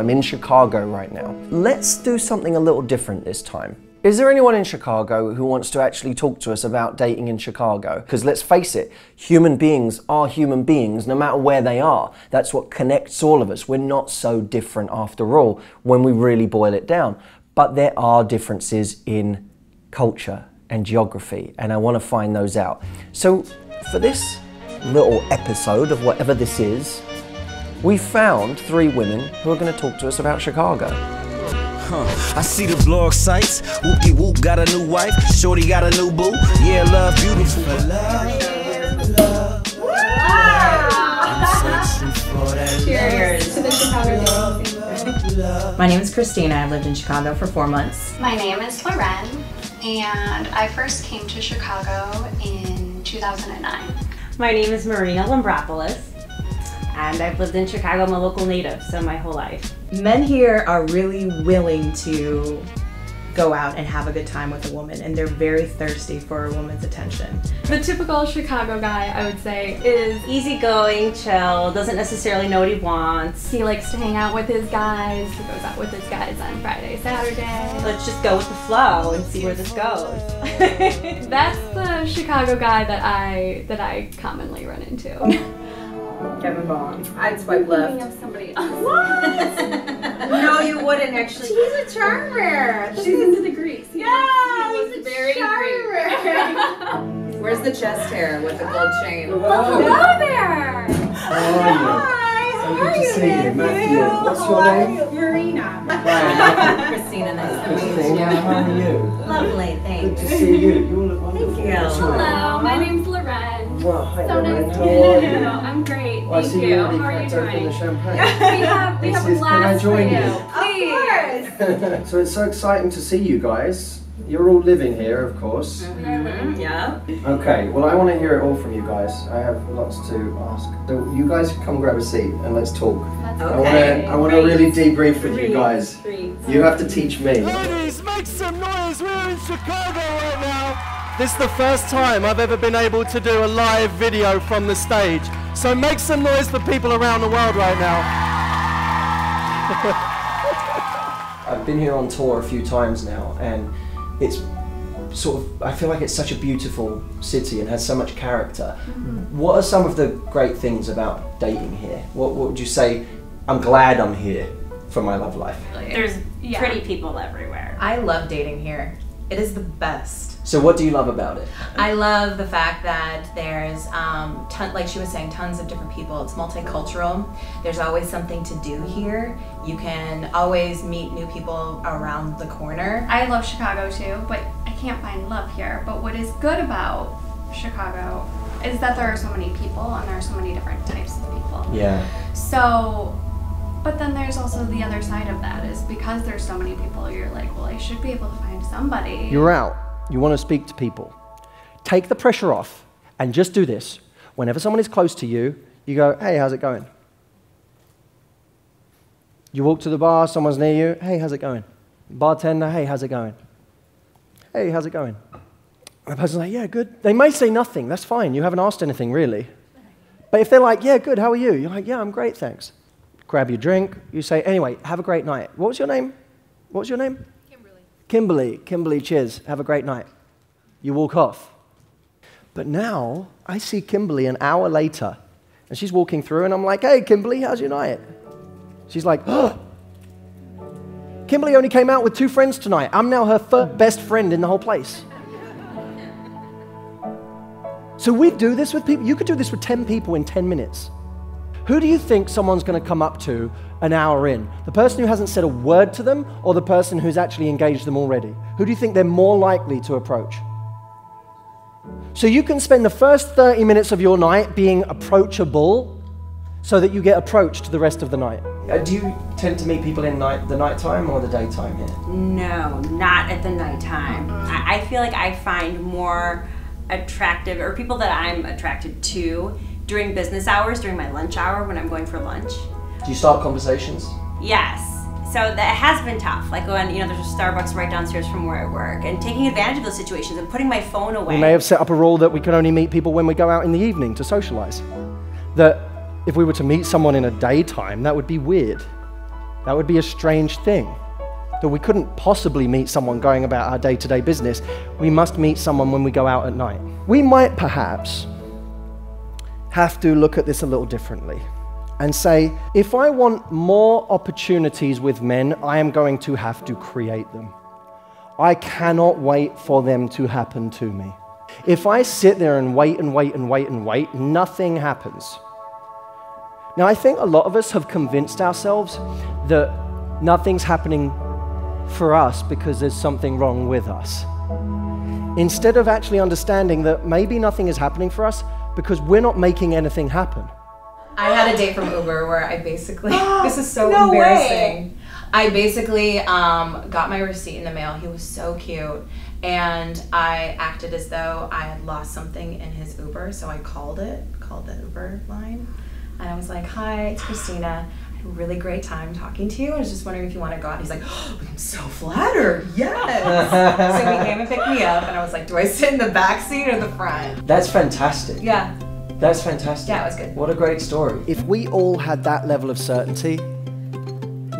I'm in Chicago right now. Let's do something a little different this time. Is there anyone in Chicago who wants to actually talk to us about dating in Chicago? Because let's face it, human beings are human beings no matter where they are. That's what connects all of us. We're not so different after all when we really boil it down. But there are differences in culture and geography, and I want to find those out. So, for this little episode of whatever this is, we found three women who are going to talk to us about Chicago. Huh. I see the blog sites. Whoopie whoop got a new wife. Shorty got a new boo. Yeah, love beautiful. Love, love. I'm searching for that Cheers to the Chicago My name is Christina. I lived in Chicago for four months. My name is Loren, and I first came to Chicago in 2009. My name is Marina Lombropoulos, and I've lived in Chicago. I'm a local native, so my whole life. Men here are really willing to go out and have a good time with a woman, and they're very thirsty for a woman's attention. The typical Chicago guy, I would say, is Easygoing, chill, doesn't necessarily know what he wants. he likes to hang out with his guys. He goes out with his guys on Friday, Saturday. Let's just go with the flow and see where this goes. That's the Chicago guy that I that I commonly run into. Kevin Vaughn. I'd swipe left. of somebody else. No, you wouldn't actually. She's a charmer. She's into the Greeks. Yeah, He was he's a very charmer. Where's the chest hair with the gold chain? Oh. Hello there. Hi, So good to see you, Matthew. What's your name? Marina. Christina, nice to meet Christina, you. how are you? Lovely, thanks. Good to see you. You look I see you. you already How are you cracked open the doing? champagne. We have we have a is- can I join for you? you. Please. so it's so exciting to see you guys. You're all living here, of course. Mm-hmm. Mm-hmm. Yeah. Okay, well, I want to hear it all from you guys. I have lots to ask. So you guys come grab a seat and let's talk. Let's I want to. I want to really debrief with you guys. You have to teach me. Ladies, make some noise. We're in Chicago right now. This is the first time I've ever been able to do a live video from the stage. So make some noise for people around the world right now. I've been here on tour a few times now, and it's sort of. I feel like it's such a beautiful city and has so much character. Mm. What are some of the great things about dating here? What, what would you say? I'm glad I'm here for my love life. There's Yeah. pretty people everywhere. I love dating here. It is the best. So, what do you love about it? I love the fact that there's, um, ton, like she was saying, tons of different people. It's multicultural. There's always something to do here. You can always meet new people around the corner. I love Chicago too, but I can't find love here. But what is good about Chicago is that there are so many people and there are so many different types of people. Yeah. So, but then there's also the other side of that is because there's so many people, you're like, well, I should be able to find somebody. You're out. You want to speak to people. Take the pressure off and just do this. Whenever someone is close to you, you go, hey, how's it going? You walk to the bar, someone's near you, hey, how's it going? Bartender, hey, how's it going? Hey, how's it going? And the person's like, yeah, good. They may say nothing, that's fine. You haven't asked anything really. But if they're like, yeah, good, how are you? You're like, yeah, I'm great, thanks. Grab your drink. You say, anyway, have a great night. What was your name? What was your name? Kimberly, Kimberly, Kimberly, cheers. Have a great night. You walk off. But now I see Kimberly an hour later, and she's walking through, and I'm like, hey, Kimberly, how's your night? She's like, oh. Kimberly only came out with two friends tonight. I'm now her first best friend in the whole place. So we do this with people. You could do this with 10 people in 10 minutes. Who do you think someone's going to come up to an hour in? The person who hasn't said a word to them or the person who's actually engaged them already? Who do you think they're more likely to approach? So you can spend the first 30 minutes of your night being approachable so that you get approached the rest of the night. Uh, do you tend to meet people in night, the nighttime or the daytime here? No, not at the nighttime. I, I feel like I find more attractive, or people that I'm attracted to during business hours, during my lunch hour when I'm going for lunch. Do you start conversations? Yes. So that has been tough. Like when, you know, there's a Starbucks right downstairs from where I work and taking advantage of those situations and putting my phone away. We may have set up a rule that we can only meet people when we go out in the evening to socialize. That if we were to meet someone in a daytime, that would be weird. That would be a strange thing. That we couldn't possibly meet someone going about our day to day business. We must meet someone when we go out at night. We might perhaps have to look at this a little differently and say, if I want more opportunities with men, I am going to have to create them. I cannot wait for them to happen to me. If I sit there and wait and wait and wait and wait, nothing happens. Now, I think a lot of us have convinced ourselves that nothing's happening for us because there's something wrong with us. Instead of actually understanding that maybe nothing is happening for us because we're not making anything happen. I had a date from Uber where I basically this is so No embarrassing. I basically um, got my receipt in the mail. He was so cute, and I acted as though I had lost something in his Uber. So I called it, called the Uber line, and I was like, "Hi, it's Christina. I had a really great time talking to you. I was just wondering if you want to go out." He's like, oh, "I'm so flattered. Yes." so he came and picked me up, and I was like, "Do I sit in the back seat or the front?" That's fantastic. Yeah, That's fantastic. Yeah, it was good. What a great story. If we all had that level of certainty,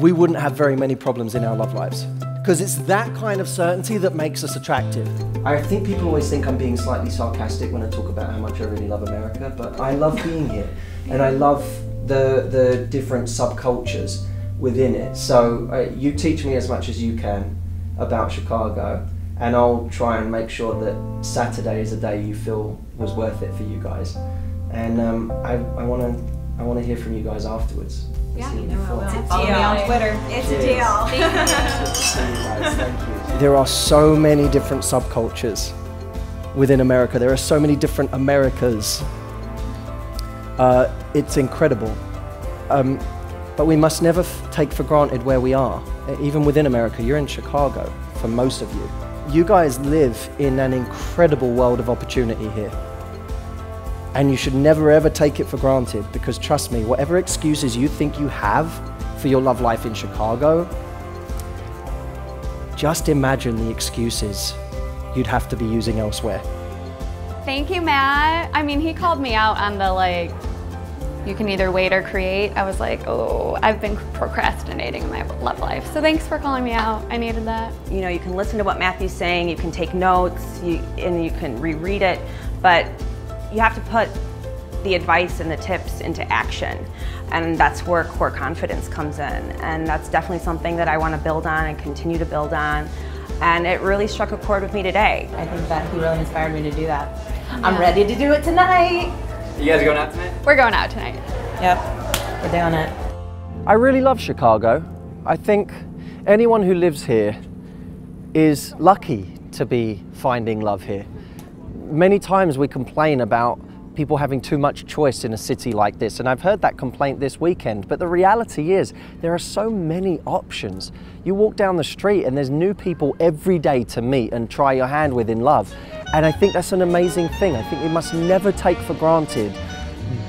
we wouldn't have very many problems in our love lives. Because it's that kind of certainty that makes us attractive. I think people always think I'm being slightly sarcastic when I talk about how much I really love America, but I love being here. And I love the, the different subcultures within it. So uh, you teach me as much as you can about Chicago, and I'll try and make sure that Saturday is a day you feel was worth it for you guys. And um, I, I want to I want to hear from you guys afterwards. Yeah, you know I before. will. follow me on Twitter. It's Cheers. a deal. Good to see you guys. Thank you. There are so many different subcultures within America. There are so many different Americas. Uh, it's incredible. Um, but we must never take for granted where we are. Even within America, you're in Chicago for most of you. You guys live in an incredible world of opportunity here. And you should never ever take it for granted because trust me, whatever excuses you think you have for your love life in Chicago, just imagine the excuses you'd have to be using elsewhere. Thank you, Matt. I mean, he called me out on the like, you can either wait or create. I was like, oh, I've been procrastinating in my love life. So thanks for calling me out. I needed that. you know, you can listen to what Matthew's saying, you can take notes, you, and you can reread it, but you have to put the advice and the tips into action. And that's where core confidence comes in. And that's definitely something that I want to build on and continue to build on. And it really struck a chord with me today. I think that he really inspired me to do that. I'm ready to do it tonight. You guys going out tonight? We're going out tonight. Yep, we're doing it. I really love Chicago. I think anyone who lives here is lucky to be finding love here. Many times we complain about people having too much choice in a city like this, and I've heard that complaint this weekend, but the reality is there are so many options. You walk down the street and there's new people every day to meet and try your hand with in love. And I think that's an amazing thing. I think we must never take for granted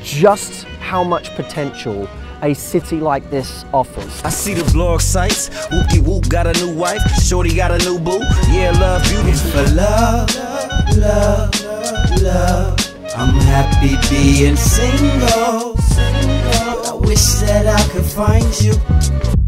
just how much potential a city like this offers. I see the blog sites. Whoopie whoop got a new wife. Shorty got a new boo. Yeah, love beautiful. For love, love, love. I'm happy being single. But I wish that I could find you.